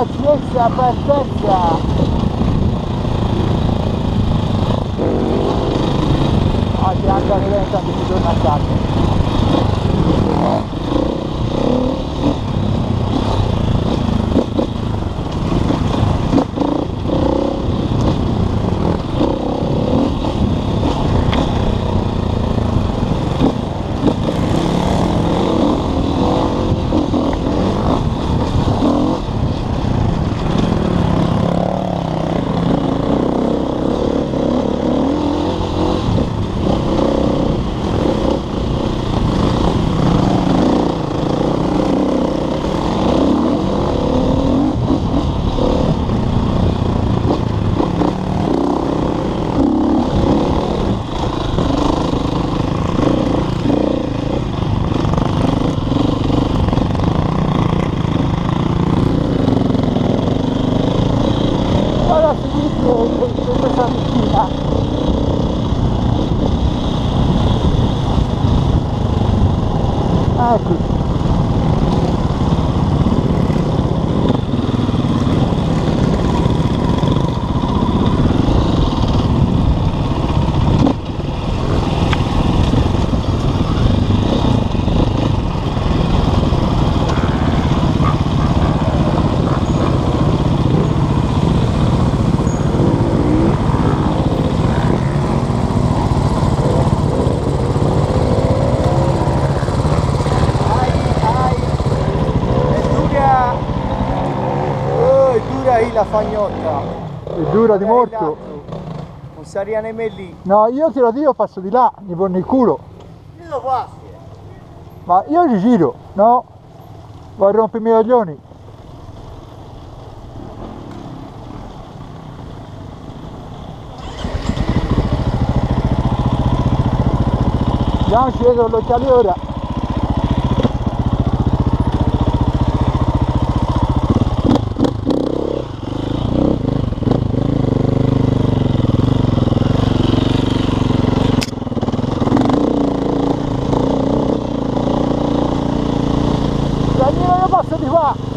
Accesso partenza! Oggi anche a Rilenta mi torna 你去，爱鬼。Fagnotta. È dura di morto. Non saria nemmeno lì. No, io te lo dico, passo di là, mi pone il culo. Io lo passi. Ma io ci giro, no? Vuoi rompermi i coglioni? Andiamoci dietro l'occhiali ora. 媳妇